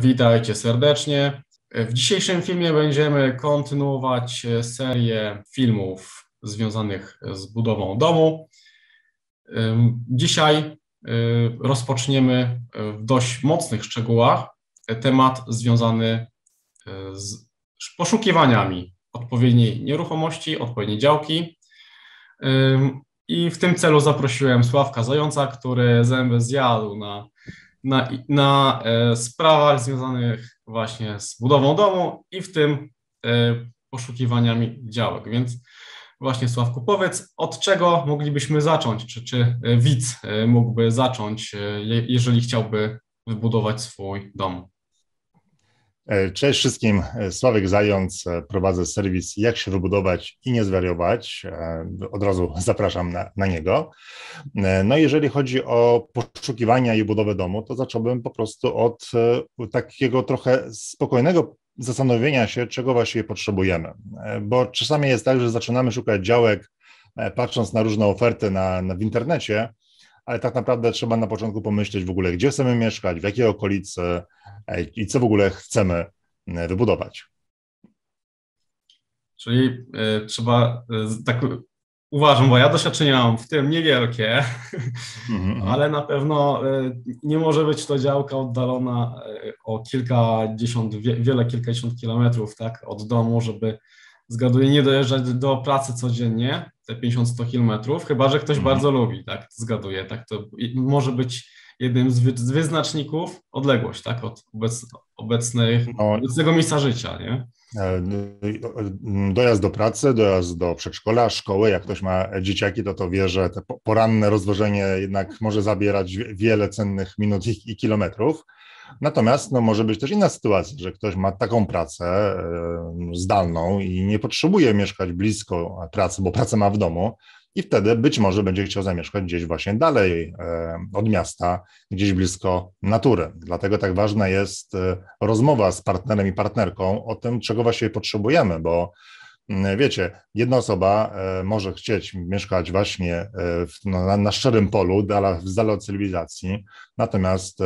Witajcie serdecznie. W dzisiejszym filmie będziemy kontynuować serię filmów związanych z budową domu. Dzisiaj y, rozpoczniemy w dość mocnych szczegółach temat związany y, z poszukiwaniami odpowiedniej nieruchomości, odpowiedniej działki. I w tym celu zaprosiłem Sławka Zająca, który zęby zjadł na na, na e, sprawach związanych właśnie z budową domu i w tym e, poszukiwaniami działek. Więc właśnie Sławku, powiedz, od czego moglibyśmy zacząć? Czy, czy e, widz mógłby zacząć, jeżeli chciałby wybudować swój dom? E, cześć wszystkim, e, Sławek Zając, e, prowadzę serwis Jak się wybudować i nie zwariować. Od razu zapraszam na, na, niego. No jeżeli chodzi o poszukiwania i budowę domu, to zacząłbym po prostu od takiego trochę spokojnego zastanowienia się, czego właściwie potrzebujemy. Bo czasami jest tak, że zaczynamy szukać działek, patrząc na różne oferty na, na w internecie, ale tak naprawdę trzeba na początku pomyśleć w ogóle, gdzie chcemy mieszkać, w jakiej okolicy i co w ogóle chcemy e, wybudować. Czyli y, trzeba y, tak uważam, bo ja doświadczenia mam w tym niewielkie, mm-hmm. ale na pewno y, nie może być to działka oddalona o kilkadziesiąt, wie, wiele kilkadziesiąt kilometrów tak, od domu, żeby zgaduję, nie dojeżdżać do pracy codziennie, te 50-100 kilometrów, chyba że ktoś mhm. bardzo lubi, tak, zgaduję, tak, to może być jednym z, wy, z wyznaczników odległość, tak, od obec, obecnej, no, obecnego miejsca życia, nie? E, dojazd do pracy, dojazd do przedszkola, szkoły, jak ktoś ma dzieciaki, to to wie, że te poranne rozwożenie jednak może zabierać wiele cennych minut i, i kilometrów. Natomiast no, może być też inna sytuacja, że ktoś ma taką pracę e, zdalną i nie potrzebuje mieszkać blisko pracy, bo pracę ma w domu, i wtedy być może będzie chciał zamieszkać gdzieś właśnie dalej e, od miasta, gdzieś blisko natury. Dlatego tak ważna jest e, rozmowa z partnerem i partnerką o tym, czego właśnie potrzebujemy, bo wiecie, jedna osoba e, może chcieć mieszkać właśnie e, no, na, na szczerym polu, z dala od cywilizacji, natomiast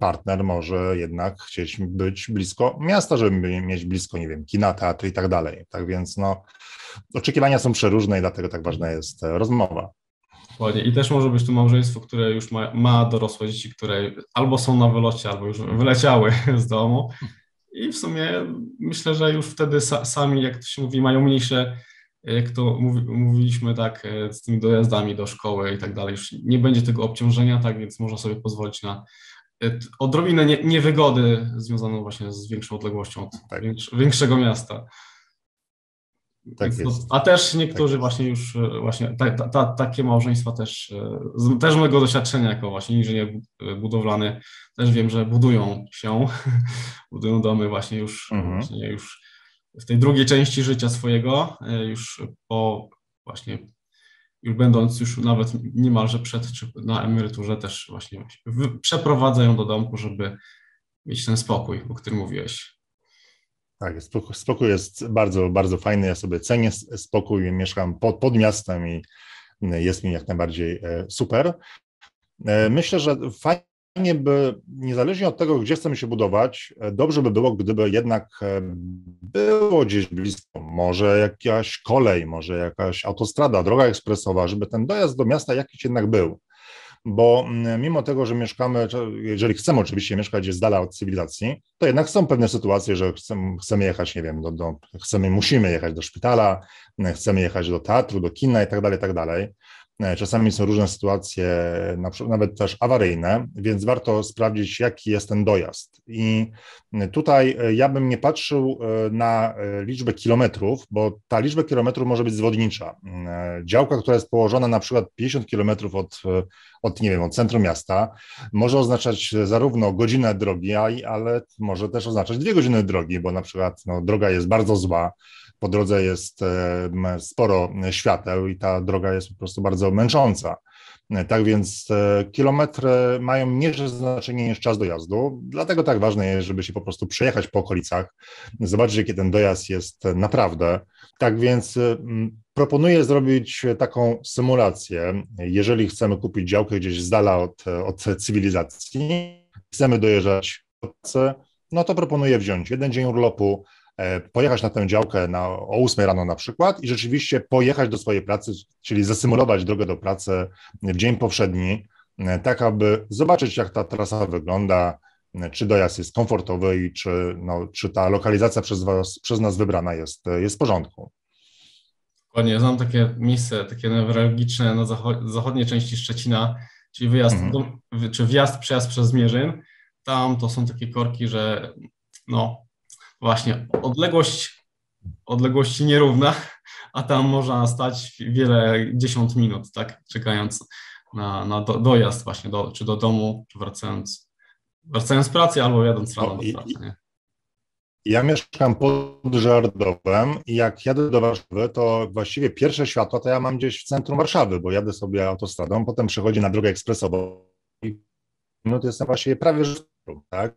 partner może jednak chcieć być blisko miasta, żeby mieć blisko, nie wiem, kina, teatr i tak dalej. Tak więc no, oczekiwania są przeróżne i dlatego tak ważna jest e, rozmowa. Dokładnie. I też może być to małżeństwo, które już ma, ma dorosłe dzieci, które albo są na wylocie, albo już wyleciały z domu i w sumie myślę, że już wtedy sami, jak to się mówi, mają mniejsze, jak to mówi, mówiliśmy tak, e, z tymi dojazdami do szkoły i tak dalej, już nie będzie tego obciążenia, tak więc można sobie pozwolić na e, odrobinę nie, niewygody związaną właśnie z większą odległością od tak. większego miasta. Tak jest. A też niektórzy tak właśnie już, e, właśnie ta, ta, ta, takie małżeństwa też, e, z też mojego doświadczenia jako właśnie inżynier budowlany, też wiem, że budują się, budują domy właśnie już, mhm. właśnie już w tej drugiej części życia swojego, e, już po właśnie, już będąc już nawet niemalże przed czy na emeryturze też właśnie przeprowadzają do domku, żeby mieć ten spokój, o którym mówiłeś. Tak, spokój jest bardzo, bardzo fajny. Ja sobie cenię spokój, mieszkam pod, pod miastem i jest mi jak najbardziej e, super. E, myślę, że fajnie by, niezależnie od tego, gdzie chcemy się budować, e, dobrze by było, gdyby jednak było gdzieś blisko, może jakaś kolej, może jakaś autostrada, droga ekspresowa, żeby ten dojazd do miasta jakiś jednak był bo mm, mimo tego, że mieszkamy, jeżeli chcemy oczywiście mieszkać z dala od cywilizacji, to jednak są pewne sytuacje, że chcemy, chcemy jechać, nie wiem, do, do, chcemy, musimy jechać do szpitala, chcemy jechać do teatru, do kina i tak dalej, tak dalej. E, czasami są różne sytuacje, nawet też awaryjne, więc warto sprawdzić, jaki jest ten dojazd. I tutaj e, ja bym nie patrzył e, na liczbę kilometrów, bo ta liczba kilometrów może być zwodnicza. Działka, która jest położona na przykład 50 kilometrów od, od, nie wiem, od centrum miasta, może oznaczać zarówno godzinę drogi, ale może też oznaczać dwie godziny drogi, bo na przykład no, droga jest bardzo zła, po drodze jest sporo świateł i ta droga jest po prostu bardzo męcząca. Tak więc e, kilometry mają mniejsze znaczenie niż czas dojazdu, dlatego tak ważne jest, żeby się po prostu przejechać po okolicach, zobaczyć, jaki ten dojazd jest naprawdę. Tak więc e, proponuję zrobić taką symulację. Jeżeli chcemy kupić działkę gdzieś z dala od, od cywilizacji, chcemy dojeżdżać no to proponuję wziąć jeden dzień urlopu, pojechać na tę działkę na, o 8 rano na przykład i rzeczywiście pojechać do swojej pracy, czyli zasymulować drogę do pracy w dzień powszedni, e, tak aby zobaczyć, jak ta trasa wygląda, e, czy dojazd jest komfortowy i czy, no, czy ta lokalizacja przez, was, przez nas wybrana jest, jest w porządku. Dokładnie, znam takie miejsce, takie newralgiczne na zachodniej części Szczecina, czyli wyjazd, mhm. do, czy wjazd, przejazd przez Zmierzyn. Tam to są takie korki, że no właśnie odległość, odległości nierówna, a tam można stać wiele dziesiąt minut, tak, czekając na, na do, dojazd właśnie, do, czy do domu, czy wracając, wracając z pracy albo jadąc rano do pracy, nie? Ja mieszkam pod Żardowem i jak jadę do Warszawy, to właściwie pierwsze światła to ja mam gdzieś w centrum Warszawy, bo jadę sobie autostradą, potem przechodzi na drogę ekspresową i minut jestem właściwie prawie że tak?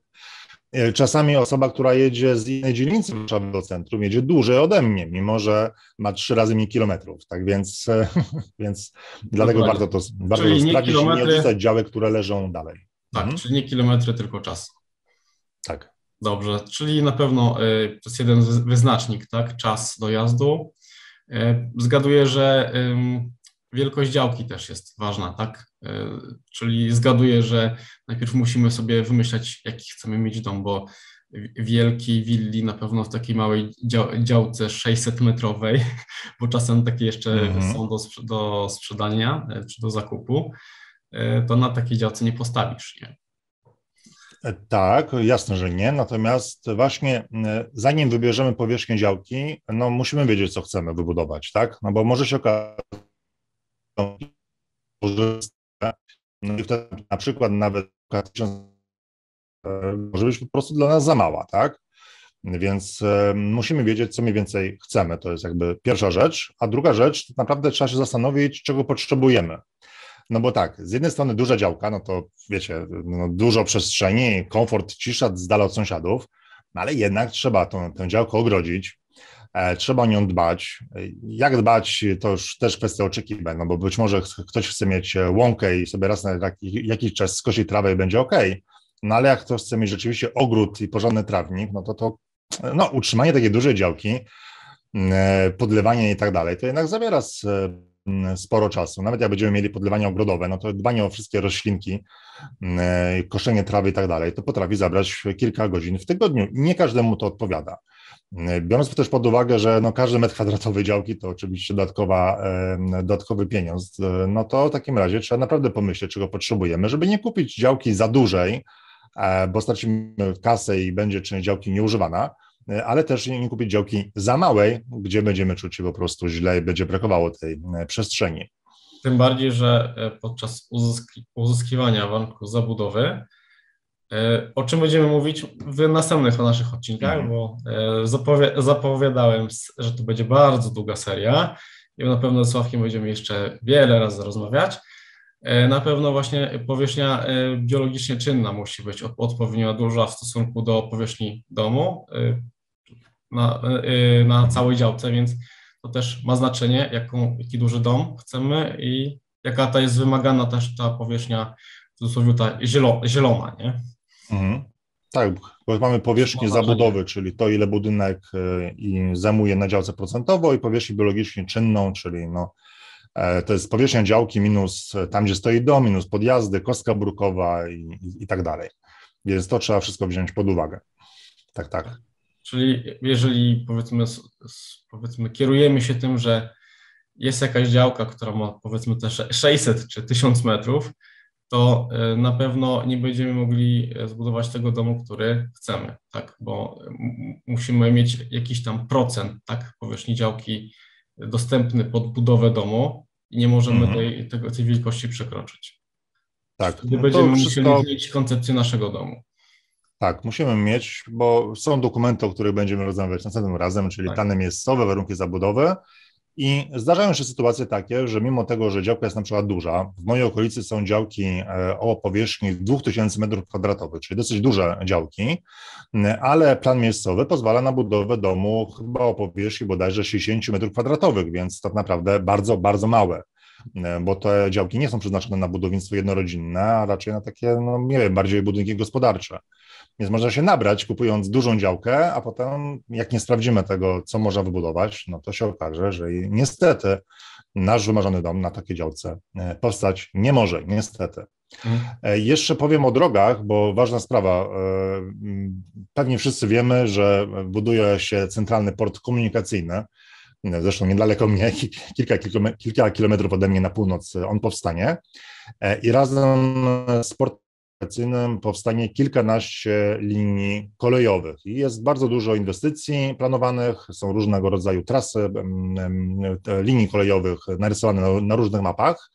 E, czasami osoba, która jedzie z innej dzielnicy Warszawy do centrum, jedzie dłużej ode mnie, mimo że ma trzy razy mniej kilometrów, tak więc, więc dlatego warto to, warto to sprawdzić i nie odrzucać działek, które leżą dalej. Tak, mhm. czyli nie kilometry, tylko czas. Tak. Dobrze, czyli na pewno y, to jest jeden wyznacznik, tak? Czas dojazdu. Zgaduję, że wielkość działki też jest ważna, tak? Y, czyli zgaduję, że najpierw musimy sobie wymyślać, jaki chcemy mieć dom, bo wielki willi na pewno w takiej małej działce 600-metrowej, bo czasem takie jeszcze mm-hmm. są do, do sprzedania czy do zakupu, to na takiej działce nie postawisz, nie? Tak, jasne, że nie. Natomiast właśnie e, zanim wybierzemy powierzchnię działki, no musimy wiedzieć, co chcemy wybudować, tak? No bo może się okazać, na przykład nawet może być po prostu dla nas za mała, tak? Więc e, musimy wiedzieć, co mniej więcej chcemy. To jest jakby pierwsza rzecz. A druga rzecz, to naprawdę trzeba się zastanowić, czego potrzebujemy. No bo tak, z jednej strony duża działka, no to wiecie, no dużo przestrzeni, komfort, cisza z dala od sąsiadów, no ale jednak trzeba tą, tę działkę ogrodzić, e, trzeba o nią dbać. Jak dbać, to już też kwestia oczekiwań, no bo być może ktoś chce mieć łąkę i sobie raz na jakiś, czas skosi trawę i będzie ok, no ale jak ktoś chce mieć rzeczywiście ogród i porządny trawnik, no to to no, utrzymanie takiej dużej działki, e, podlewanie i tak dalej, to jednak zabiera z Mm, sporo czasu. Nawet jak będziemy mieli podlewanie ogrodowe, no to dbanie o wszystkie roślinki, mm, e, koszenie trawy i tak dalej, to potrafi zabrać kilka godzin w tygodniu nie każdemu to odpowiada. Mm, biorąc też pod uwagę, że no każdy metr kwadratowy działki to oczywiście dodatkowa, dodatkowy pieniądz, e, no to w takim razie trzeba naprawdę pomyśleć, czego potrzebujemy, żeby nie kupić działki za dużej, e, bo stracimy kasę i będzie część działki nieużywana, ale też nie kupić działki za małej, gdzie będziemy czuć się po prostu źle i będzie brakowało tej e, przestrzeni. Tym bardziej, że e, podczas uzyski uzyskiwania warunków zabudowy, o czym będziemy mówić w następnych naszych odcinkach, mm. bo zapowi zapowiadałem, że to będzie bardzo długa seria i na pewno z Sławkiem będziemy jeszcze wiele razy rozmawiać. Na pewno właśnie powierzchnia biologicznie czynna musi być odpowiednio duża w stosunku do powierzchni domu na, y, na całej działce, więc to też ma znaczenie, jaką, jaki duży dom chcemy i jaka ta jest wymagana też ta powierzchnia, w cudzysłowie ta zielo, zielona, nie? Mhm. Tak, bo mamy powierzchnię zabudowy, czyli to, ile budynek i zajmuje na działce procentowo i powierzchnię biologicznie czynną, czyli no, e, to jest powierzchnia działki minus tam, gdzie stoi dom, minus podjazdy, kostka brukowa i, i, i tak dalej. Więc to trzeba wszystko wziąć pod uwagę. Tak, tak. Czyli jeżeli powiedzmy, powiedzmy kierujemy się tym, że jest jakaś działka, która ma powiedzmy te 600 czy 1000 metrów, to e, na pewno nie będziemy mogli e, zbudować tego domu, który chcemy, tak, bo musimy mieć jakiś tam procent, tak, powierzchni działki dostępny pod budowę domu i nie możemy mhm. tej, tego, tej wielkości przekroczyć. Tak. Wtedy no będziemy musieli zmienić koncepcję naszego domu. Tak, musimy mieć, bo są dokumenty, o których będziemy rozmawiać następnym razem, czyli tak. plany miejscowe, warunki zabudowy. I zdarzają się sytuacje takie, że mimo tego, że działka jest na przykład duża, w mojej okolicy są działki e, o powierzchni 2000 m2, czyli dosyć duże działki, ale plan miejscowy pozwala na budowę domu chyba o powierzchni bodajże 60 m2, więc to naprawdę bardzo, bardzo małe bo te działki nie są przeznaczone na budownictwo jednorodzinne, a raczej na takie, no nie wiem, bardziej budynki gospodarcze. Więc można się nabrać, kupując dużą działkę, a potem, jak nie sprawdzimy tego, co można wybudować, no to się okaże, że niestety nasz wymarzony dom na takiej działce e, powstać nie może, niestety. E, jeszcze powiem o drogach, bo ważna sprawa. Pewnie wszyscy wiemy, że buduje się centralny port komunikacyjny. Zresztą niedaleko mnie, kilka, kilka kilometrów ode mnie na północ on powstanie. I razem z portem komunikacyjnym powstanie kilkanaście linii kolejowych. I jest bardzo dużo inwestycji planowanych, są różnego rodzaju trasy linii kolejowych narysowane na, różnych mapach.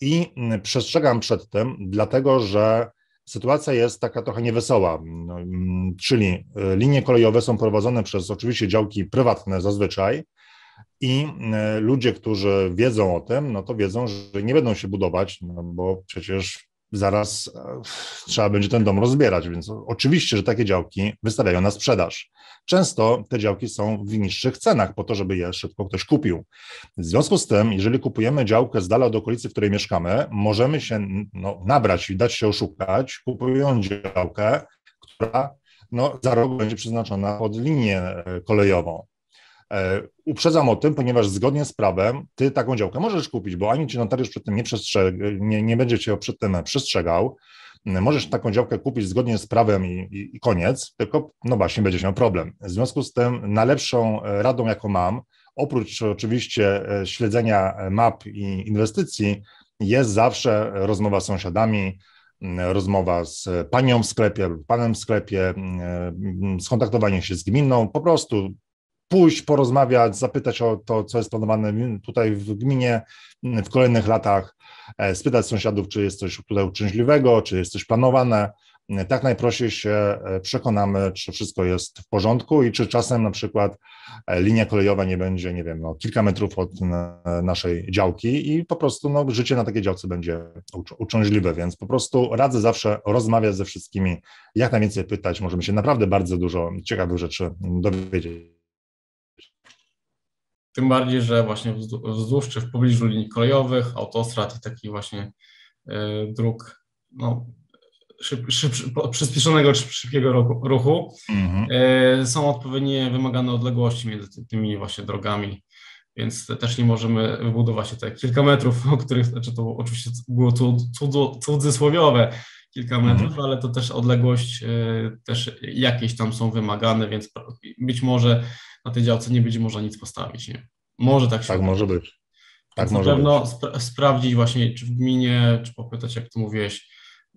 I przestrzegam przed tym, dlatego że sytuacja jest taka trochę niewesoła, no, czyli e, linie kolejowe są prowadzone przez oczywiście działki prywatne zazwyczaj, i e, ludzie, którzy wiedzą o tym, no to wiedzą, że nie będą się budować, no bo przecież zaraz e, trzeba będzie ten dom rozbierać, więc oczywiście, że takie działki wystawiają na sprzedaż. Często te działki są w niższych cenach po to, żeby je szybko ktoś kupił. W związku z tym, jeżeli kupujemy działkę z dala od okolicy, w której mieszkamy, możemy się no, nabrać i dać się oszukać, kupując działkę, która no, za rok będzie przeznaczona pod linię e, kolejową. E, uprzedzam o tym, ponieważ zgodnie z prawem ty taką działkę możesz kupić, bo ani ci notariusz przed tym nie, nie, nie będzie cię przed tym przestrzegał. Możesz taką działkę kupić zgodnie z prawem i, i, i, koniec, tylko no właśnie będziesz miał problem. W związku z tym najlepszą e, radą, jaką mam, oprócz oczywiście e, śledzenia map i inwestycji, jest zawsze rozmowa z sąsiadami, rozmowa z panią w sklepie lub panem w sklepie, skontaktowanie się z gminą, po prostu pójść, porozmawiać, zapytać o to, co jest planowane tutaj w gminie w kolejnych latach, e, spytać sąsiadów, czy jest coś tutaj uczęśliwego, czy jest coś planowane. Tak najprościej się e, przekonamy, czy wszystko jest w porządku i czy czasem na przykład e, linia kolejowa nie będzie, nie wiem, no, kilka metrów od naszej działki i po prostu no, życie na takiej działce będzie uciążliwe, więc po prostu radzę zawsze rozmawiać ze wszystkimi, jak najwięcej pytać, możemy się naprawdę bardzo dużo ciekawych rzeczy dowiedzieć. Tym bardziej, że właśnie wzdłuż czy w pobliżu linii kolejowych, autostrad i takich właśnie y, dróg no, szyb, szyb, przyspieszonego czy szybkiego ruchu mhm. y, są odpowiednie wymagane odległości między tymi właśnie drogami, więc też nie możemy wybudować się tak kilka metrów, o których, znaczy to oczywiście było cud, cudzysłowiowe, kilka metrów, mhm. ale to też odległość y, też jakieś tam są wymagane, więc być może na tej działce nie będzie można nic postawić. Nie? Może tak się Tak może być. Tak może na pewno spra sprawdzić właśnie, czy w gminie, czy popytać, jak tu mówiłeś,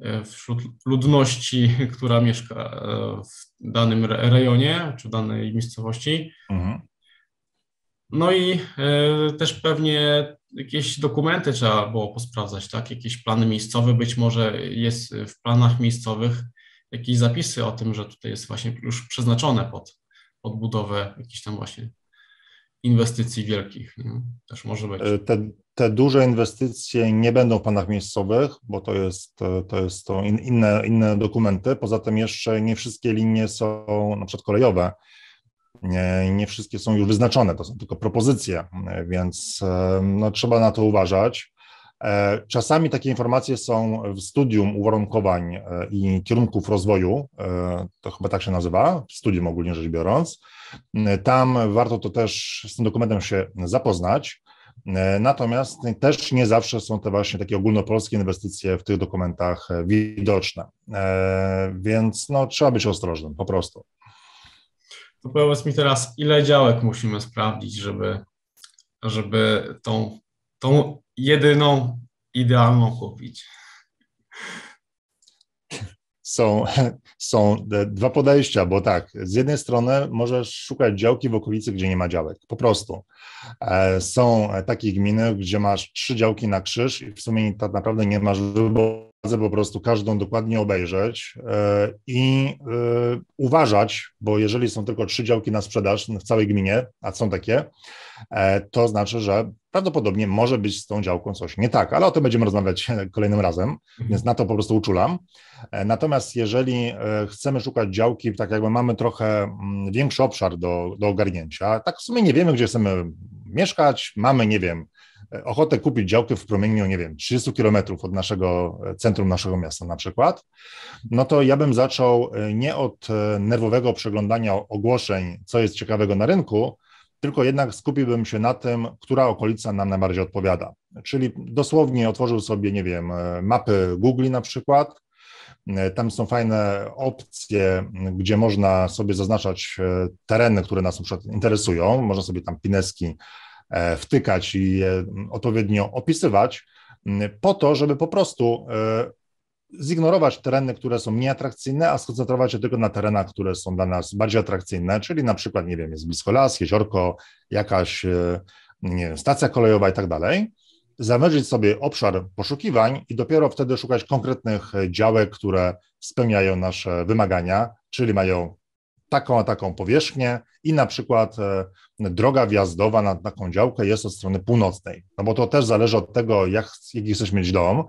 e, wśród ludności, która mieszka e, w danym rejonie, czy w danej miejscowości. Mhm. No i y, też pewnie jakieś dokumenty trzeba było posprawdzać, tak? Jakieś plany miejscowe, być może jest w planach miejscowych jakieś zapisy o tym, że tutaj jest właśnie już przeznaczone pod odbudowę jakichś tam właśnie inwestycji wielkich. Nie? Też może być. E, te, te, duże inwestycje nie będą w planach miejscowych, bo to jest to, jest to in, inne, inne dokumenty. Poza tym jeszcze nie wszystkie linie są na przykład kolejowe. Nie, nie wszystkie są już wyznaczone, to są tylko propozycje, więc e, no, trzeba na to uważać. E, czasami takie informacje są w studium uwarunkowań e, i kierunków rozwoju, e, to chyba tak się nazywa, studium ogólnie rzecz biorąc. Tam warto to też z tym dokumentem się zapoznać. Natomiast też nie zawsze są te właśnie takie ogólnopolskie inwestycje w tych dokumentach widoczne, więc no, trzeba być ostrożnym po prostu. To powiedz mi teraz, ile działek musimy sprawdzić, żeby, żeby tą, tą jedyną idealną kupić? Są, są dwa podejścia, bo tak, z jednej strony możesz szukać działki w okolicy, gdzie nie ma działek, po prostu. E, są takie gminy, gdzie masz trzy działki na krzyż i w sumie tak naprawdę nie masz wyboru po prostu każdą dokładnie obejrzeć e, i e, uważać, bo jeżeli są tylko trzy działki na sprzedaż w całej gminie, a są takie, e, to znaczy, że prawdopodobnie może być z tą działką coś nie tak, ale o tym będziemy rozmawiać kolejnym razem, mhm. więc na to po prostu uczulam. Natomiast jeżeli chcemy szukać działki, tak jakby mamy trochę mm, większy obszar do, do ogarnięcia, tak w sumie nie wiemy, gdzie chcemy mieszkać, mamy, nie wiem, ochotę kupić działkę w promieniu, nie wiem, 30 kilometrów od naszego centrum naszego miasta na przykład, no to ja bym zaczął nie od nerwowego przeglądania ogłoszeń, co jest ciekawego na rynku, tylko jednak skupiłbym się na tym, która okolica nam najbardziej odpowiada. Czyli dosłownie otworzył sobie, nie wiem, mapy Google na przykład. Tam są fajne opcje, gdzie można sobie zaznaczać e, tereny, które nas interesują. Można sobie tam pineski e, wtykać i je odpowiednio opisywać, po to, żeby po prostu e, zignorować tereny, które są mniej atrakcyjne, a skoncentrować się tylko na terenach, które są dla nas bardziej atrakcyjne, czyli na przykład, nie wiem, jest blisko las, jeziorko, jakaś e, wiem, stacja kolejowa i tak dalej. Zamierzyć sobie obszar poszukiwań i dopiero wtedy szukać konkretnych działek, które spełniają nasze wymagania, czyli mają taką a taką powierzchnię i na przykład e, droga wjazdowa na taką działkę jest od strony północnej. No bo to też zależy od tego, jak, jaki chcesz mieć dom,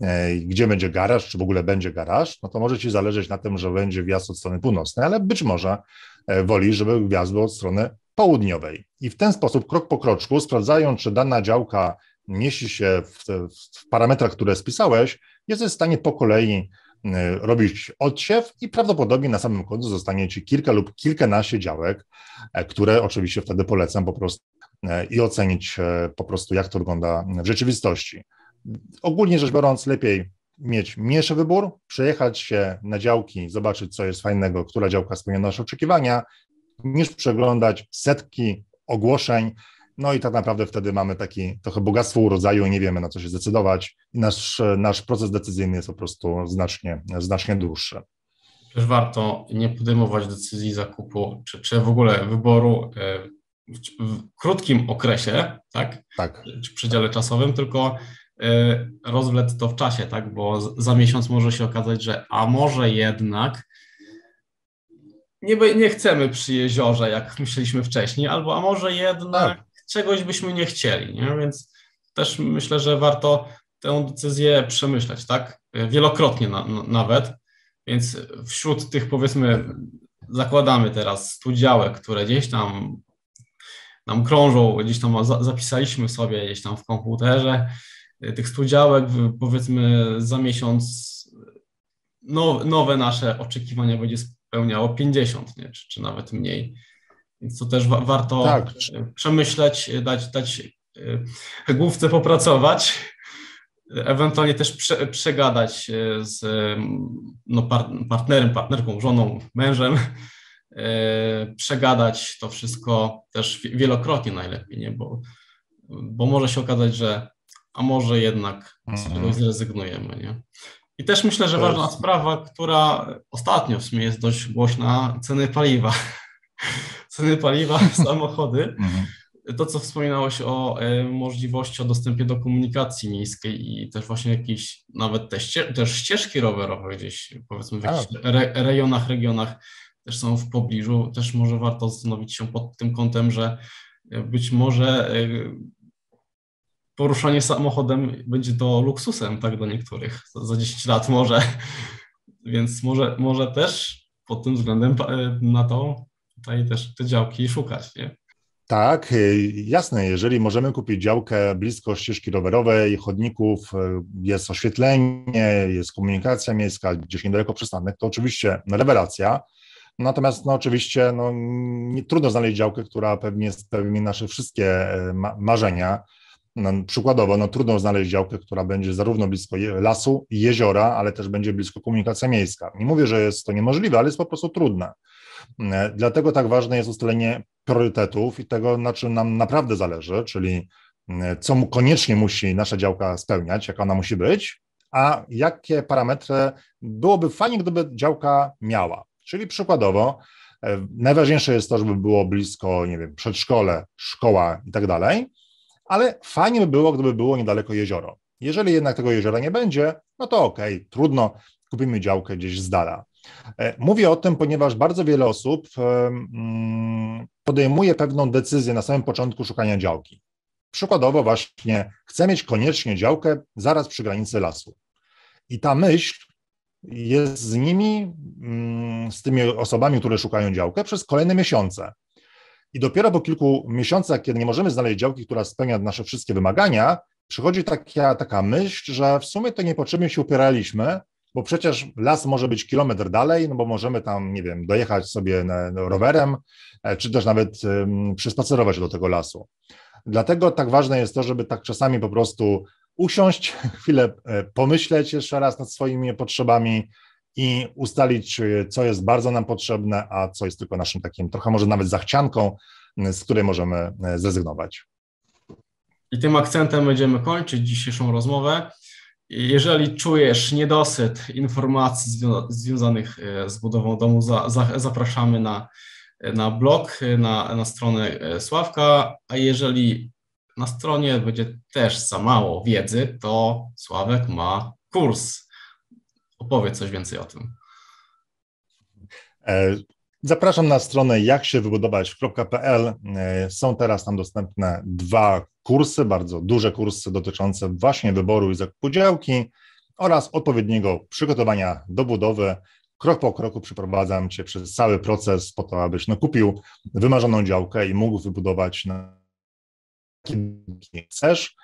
e, gdzie będzie garaż, czy w ogóle będzie garaż, no to może ci zależeć na tym, że będzie wjazd od strony północnej, ale być może e, woli, żeby wjazd był od strony południowej. I w ten sposób, krok po kroczku, sprawdzają, czy dana działka mieści się w, w parametrach, które spisałeś, jesteś w stanie po kolei robić odsiew i prawdopodobnie na samym końcu zostanie Ci kilka lub kilkanaście działek, e, które oczywiście wtedy polecam po prostu e, i ocenić po prostu, jak to wygląda w rzeczywistości. Ogólnie rzecz biorąc, lepiej mieć mniejszy wybór, przejechać się na działki, zobaczyć, co jest fajnego, która działka spełnia nasze oczekiwania, niż przeglądać setki ogłoszeń, no i tak naprawdę wtedy mamy taki trochę bogactwo urodzaju i nie wiemy na co się zdecydować. I nasz, nasz proces decyzyjny jest po prostu znacznie, znacznie dłuższy. Też warto nie podejmować decyzji zakupu, czy, czy w ogóle wyboru e, w, krótkim okresie, tak? Tak. Czy w przedziale czasowym, tylko e, rozwlec to w czasie, tak? Bo za miesiąc może się okazać, że a może jednak nie, nie chcemy przy jeziorze, jak myśleliśmy wcześniej, albo a może jednak tak czegoś byśmy nie chcieli, nie? więc też myślę, że warto tę decyzję przemyśleć, tak? Wielokrotnie na, na, nawet, więc wśród tych powiedzmy zakładamy teraz studziałek, które gdzieś tam nam krążą, gdzieś tam zapisaliśmy sobie gdzieś tam w komputerze, tych studziałek powiedzmy za miesiąc nowe nasze oczekiwania będzie spełniało 50, nie? Czy, czy nawet mniej. Więc to też wa warto tak. przemyśleć, dać, dać e, główce popracować, ewentualnie też prze, przegadać e, z no, par partnerem, partnerką, żoną, mężem, e, przegadać to wszystko też wielokrotnie najlepiej, nie? Bo, bo może się okazać, że a może jednak z czegoś mhm. zrezygnujemy. Nie? I też myślę, że ważna sprawa, która ostatnio w sumie jest dość głośna, ceny paliwa ceny paliwa, samochody. Mhm. To, co wspominałeś o e, możliwości, o dostępie do komunikacji miejskiej i też właśnie jakieś, nawet te ście, też ścieżki rowerowe gdzieś, powiedzmy w jakichś re, rejonach, regionach też są w pobliżu. Też może warto zastanowić się pod tym kątem, że być może e, poruszanie samochodem będzie to luksusem, tak, do niektórych, za 10 lat może. Więc może, może też pod tym względem e, na to tutaj też te działki szukać, nie? Tak, y, jasne. Jeżeli możemy kupić działkę blisko ścieżki rowerowej, chodników, y, jest oświetlenie, jest komunikacja miejska, gdzieś niedaleko przystanek, to oczywiście rewelacja. Natomiast no, oczywiście no, nie, trudno znaleźć działkę, która pewnie spełni nasze wszystkie e, ma marzenia. No, przykładowo, no, trudno znaleźć działkę, która będzie zarówno blisko lasu i jeziora, ale też będzie blisko komunikacja miejska. Nie mówię, że jest to niemożliwe, ale jest po prostu trudne. E, dlatego tak ważne jest ustalenie priorytetów i tego, na czym nam naprawdę zależy, czyli e, co koniecznie musi nasza działka spełniać, jaka ona musi być, a jakie parametry byłoby fajnie, gdyby działka miała. Czyli przykładowo, e, najważniejsze jest to, żeby było blisko, nie wiem, przedszkole, szkoła i tak dalej, ale fajnie by było, gdyby było niedaleko jezioro. Jeżeli jednak tego jeziora nie będzie, no to okej, okay, trudno, kupimy działkę gdzieś z dala. E, mówię o tym, ponieważ bardzo wiele osób mm, podejmuje pewną decyzję na samym początku szukania działki. Przykładowo, właśnie chcę mieć koniecznie działkę zaraz przy granicy lasu. I ta myśl jest z nimi, mm, z tymi osobami, które szukają działkę przez kolejne miesiące. I dopiero po kilku miesiącach, kiedy nie możemy znaleźć działki, która spełnia nasze wszystkie wymagania, przychodzi taka, taka myśl, że w sumie to niepotrzebnie się upieraliśmy, bo przecież las może być kilometr dalej, no bo możemy tam, nie wiem, dojechać sobie rowerem, e, czy też nawet um, przyspacerować do tego lasu. Dlatego tak ważne jest to, żeby tak czasami po prostu usiąść, chwilę e, pomyśleć jeszcze raz nad swoimi potrzebami i ustalić, co jest bardzo nam potrzebne, a co jest tylko naszym takim trochę może nawet zachcianką, z której możemy e, zrezygnować. I tym akcentem będziemy kończyć dzisiejszą rozmowę. Jeżeli czujesz niedosyt informacji związanych e, z budową domu, za, za, zapraszamy na, na blog, na, na stronę Sławka, a jeżeli na stronie będzie też za mało wiedzy, to Sławek ma kurs. Opowiedz coś więcej o tym. E, zapraszam na stronę jaksiewybudować.pl. E, są teraz tam dostępne dwa kursy, bardzo duże kursy dotyczące właśnie wyboru i zakupu działki oraz odpowiedniego przygotowania do budowy. Krok po kroku przeprowadzam Cię przez cały proces po to, abyś no, kupił wymarzoną działkę i mógł wybudować na kiedy chcesz.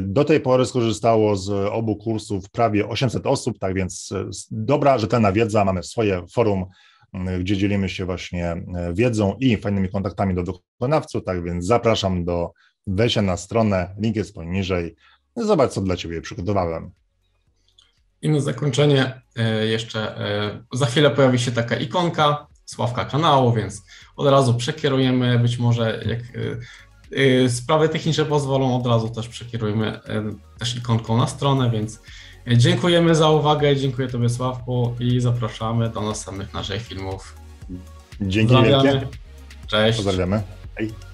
Do tej pory skorzystało z obu kursów prawie 800 osób, tak więc dobra, rzetelna wiedza. Mamy swoje forum, gdzie dzielimy się właśnie e, wiedzą i fajnymi kontaktami do wykonawców, tak więc zapraszam do wejścia na stronę, link jest poniżej. Zobacz, co dla Ciebie przygotowałem. I na zakończenie e, jeszcze za chwilę pojawi się taka ikonka, sławka kanału, więc od razu przekierujemy, być może jak Y, sprawy techniczne pozwolą, od razu też przekierujmy y, też ikonką na stronę, więc dziękujemy za uwagę, dziękuję Tobie Sławku i zapraszamy do następnych naszych filmów. Dzięki wielkie. Cześć. Pozdrawiamy. Hej.